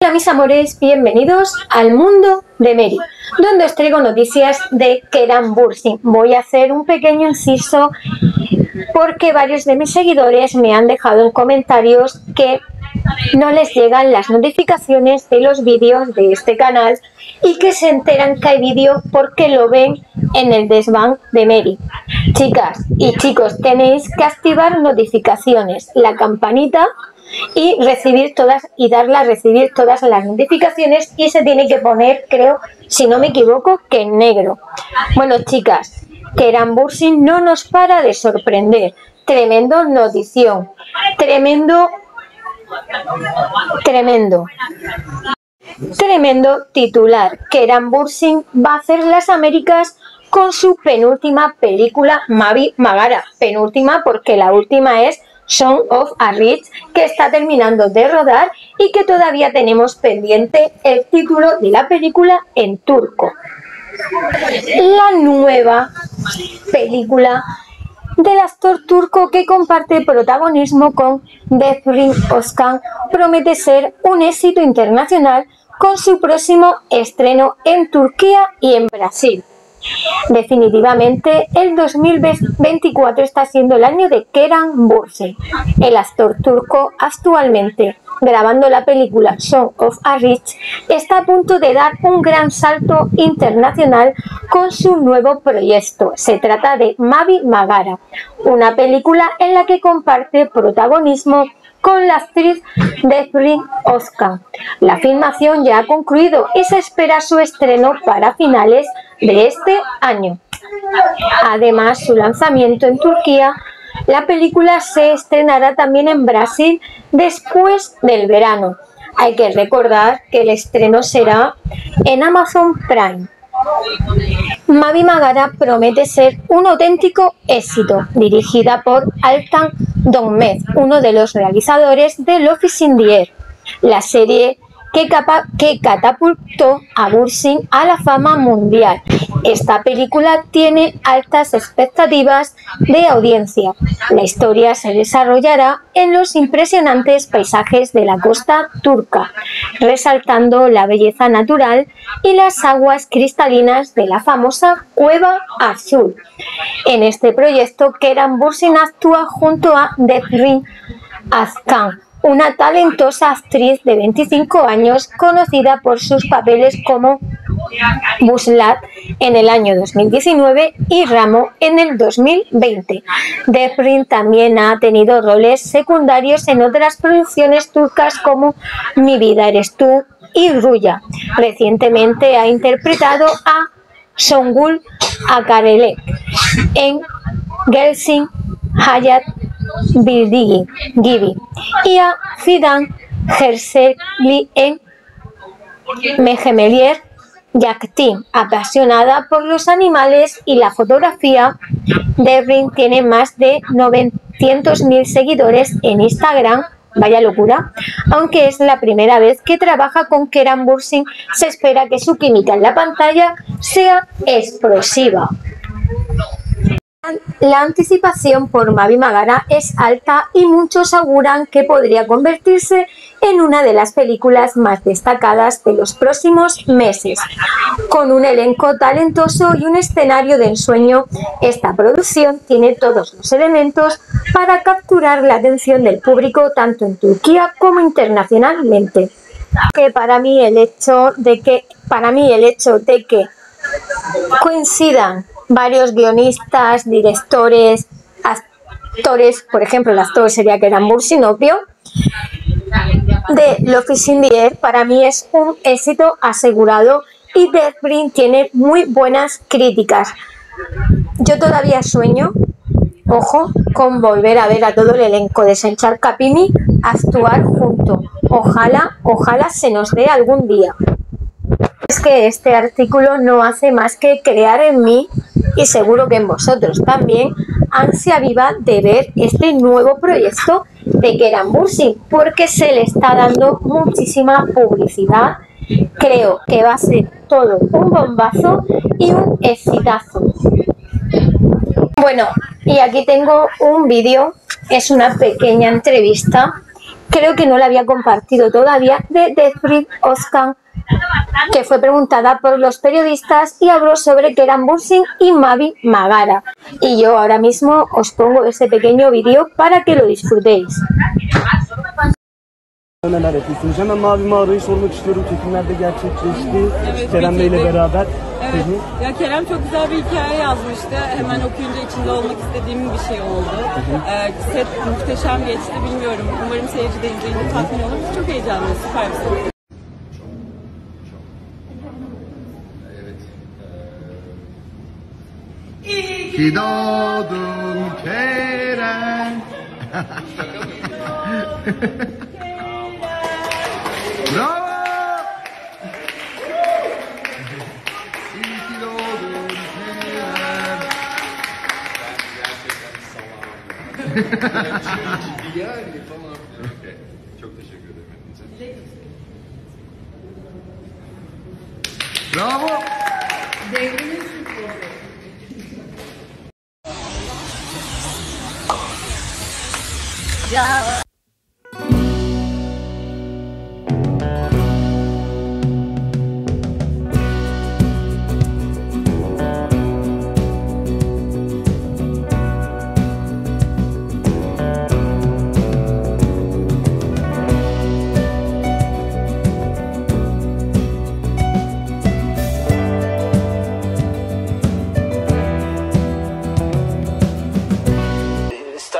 Hola mis amores, bienvenidos al mundo de Mary, donde os traigo noticias de Keran Bursin. Voy a hacer un pequeño inciso porque varios de mis seguidores me han dejado en comentarios que no les llegan las notificaciones de los vídeos de este canal y que se enteran que hay vídeo porque lo ven en el desván de Mary. Chicas y chicos, tenéis que activar notificaciones, la campanita y recibir todas y darle a recibir todas las notificaciones y se tiene que poner, creo, si no me equivoco, que en negro. Bueno, chicas, Keran Bursin no nos para de sorprender. Tremendo notición. Tremendo Tremendo. Tremendo titular. Keran Bursin va a hacer las Américas con su penúltima película Mavi Magara. Penúltima porque la última es Song of a Rich, que está terminando de rodar y que todavía tenemos pendiente el título de la película en turco. La nueva película del actor turco que comparte protagonismo con Defrin Oskan promete ser un éxito internacional con su próximo estreno en Turquía y en Brasil. Definitivamente, el 2024 está siendo el año de Keran Burse, el actor turco actualmente grabando la película Song of a Rich, está a punto de dar un gran salto internacional con su nuevo proyecto. Se trata de Mavi Magara, una película en la que comparte protagonismo con la actriz Devrin Oscar. La filmación ya ha concluido y se espera su estreno para finales de este año. Además, su lanzamiento en Turquía la película se estrenará también en Brasil después del verano. Hay que recordar que el estreno será en Amazon Prime. Mavi Magara promete ser un auténtico éxito, dirigida por Altan Donmed, uno de los realizadores de Office in the Air. La serie que, catapultó a Bursin a la fama mundial. Esta película tiene altas expectativas de audiencia. La historia se desarrollará en los impresionantes paisajes de la costa turca, resaltando la belleza natural y las aguas cristalinas de la famosa Cueva Azul. En este proyecto, Keran Bursin actúa junto a Devrin Azkan, una talentosa actriz de 25 años conocida por sus papeles como Buslat en el año 2019 y Ramo en el 2020. Defrin también ha tenido roles secundarios en otras producciones turcas como Mi vida eres tú y Ruya. Recientemente ha interpretado a Songul Akarelek en Gelsin Hayat Bildigi Gibi y a Fidan Hersegli en Mejemelier Yaktin, apasionada por los animales y la fotografía. Devrin tiene más de 900.000 seguidores en Instagram Vaya locura. Aunque es la primera vez que trabaja con Keran Bursin, se espera que su química en la pantalla sea explosiva. La anticipación por Mavi Magara es alta y muchos auguran que podría convertirse en una de las películas más destacadas de los próximos meses. Con un elenco talentoso y un escenario de ensueño, esta producción tiene todos los elementos para capturar la atención del público tanto en Turquía como internacionalmente. Que para mí el hecho de que para mí el hecho de que coincidan varios guionistas, directores, actores, por ejemplo, el actor sería Keran Bursin, obvio, de Love is in para mí es un éxito asegurado y Death tiene muy buenas críticas. Yo todavía sueño, ojo, con volver a ver a todo el elenco de Senchar Capini actuar junto. Ojalá, ojalá se nos dé algún día. Es que este artículo no hace más que crear en mí y seguro que en vosotros también ansia viva de ver este nuevo proyecto de Keran Bursi porque se le está dando muchísima publicidad. Creo que va a ser todo un bombazo y un exitazo. Bueno, y aquí tengo un vídeo, es una pequeña entrevista creo que no la había compartido todavía, de Deathbreed Oscan, que fue preguntada por los periodistas y habló sobre Keran Bursing y Mavi Magara. Y yo ahora mismo os pongo ese pequeño vídeo para que lo disfrutéis. neler yapıyorsunuz? Hemen Mavi Mağara'yı sormak istiyorum. Çekimler de gerçekleşti. Evet, Kerem Bey'le bitirdik. beraber. Evet. Hı hı. Ya Kerem çok güzel bir hikaye yazmıştı. Hemen okuyunca içinde olmak istediğim bir şey oldu. Ee, set muhteşem geçti bilmiyorum. Umarım seyirci de izleyince tatmin olur. Çok heyecanlıyız. Süper bir ki doğdun Kerem. Bravo. İyi ki doğdun Kerem. Çok teşekkür ederim hepinize. Yeah.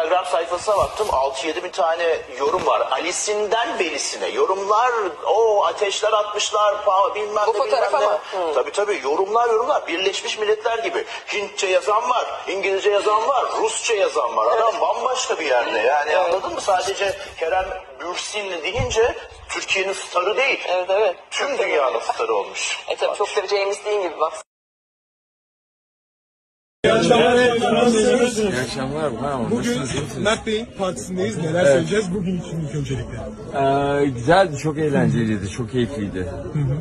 Instagram sayfasına baktım 6-7 bin tane yorum var. Ali'sinden belisine yorumlar o ateşler atmışlar pa- bilmem Bu ne fotoğrafa bilmem mı? ne. Tabii tabii yorumlar yorumlar. Birleşmiş Milletler gibi. Hintçe yazan var, İngilizce yazan var, Rusça yazan var. Adam bambaşka bir yerde yani anladın mı? Sadece Kerem Bürsinli deyince Türkiye'nin starı değil. Evet evet. Tüm dünyanın starı olmuş. E tabii çok da James Dean gibi bak. İyi akşamlar. Ha, Bugün Mert Bey'in partisindeyiz. Neler söyleyeceğiz bugün için ilk öncelikle? Ee, güzeldi, çok eğlenceliydi, çok keyifliydi.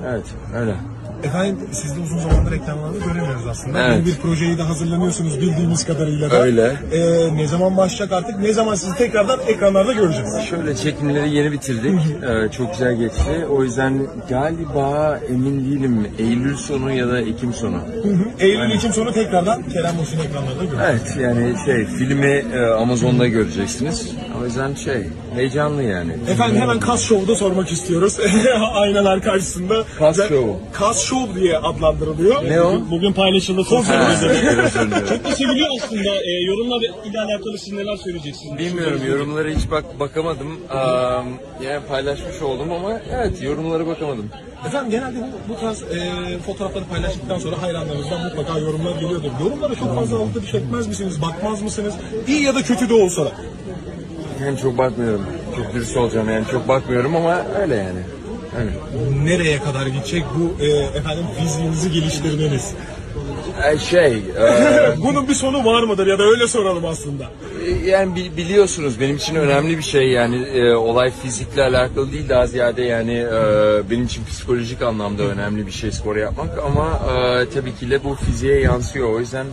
Evet, öyle. Efendim siz de uzun zamandır ekranlarda göremiyoruz aslında. Evet. Bir projeyi de hazırlanıyorsunuz bildiğimiz kadarıyla da. Öyle. Ee, ne zaman başlayacak artık? Ne zaman sizi tekrardan ekranlarda göreceğiz? Şöyle çekimleri yeni bitirdik. Ee, çok güzel geçti. O yüzden galiba emin değilim. Eylül sonu ya da Ekim sonu. Eylül Ekim sonu tekrardan Kerem Bursin ekranlarda göreceğiz. Evet, yani şey, filmi e, Amazon'da göreceksiniz. O yüzden şey, heyecanlı yani. Efendim hemen Kas Show'da sormak istiyoruz. Aynalar karşısında. Kas Show. Kas Show diye adlandırılıyor. Ne o? Bugün paylaşıldı Ha, dilerim. Çok da seviliyor aslında. Ee, yorumlar ile alakalı siz neler söyleyeceksiniz? Bilmiyorum yorumlara hiç bak bakamadım. Aa, yani paylaşmış oldum ama evet yorumlara bakamadım. Efendim genelde bu, bu tarz e, fotoğrafları paylaştıktan sonra hayranlarınızdan mutlaka yorumlar geliyordur. Yorumlara çok fazla altı etmez misiniz, bakmaz mısınız? İyi ya da kötü de olsa. Yani çok bakmıyorum. Çok dürüst olacağım yani çok bakmıyorum ama öyle yani. Öyle. Nereye kadar gidecek bu e, efendim fiziğinizi geliştirmeniz? Ee, şey, e, Bunun bir sonu var mıdır ya da öyle soralım aslında. yani bi- biliyorsunuz benim için önemli bir şey yani e, olay fizikle alakalı değil daha ziyade yani e, benim için psikolojik anlamda önemli bir şey spor yapmak ama e, tabii ki de bu fiziğe yansıyor o yüzden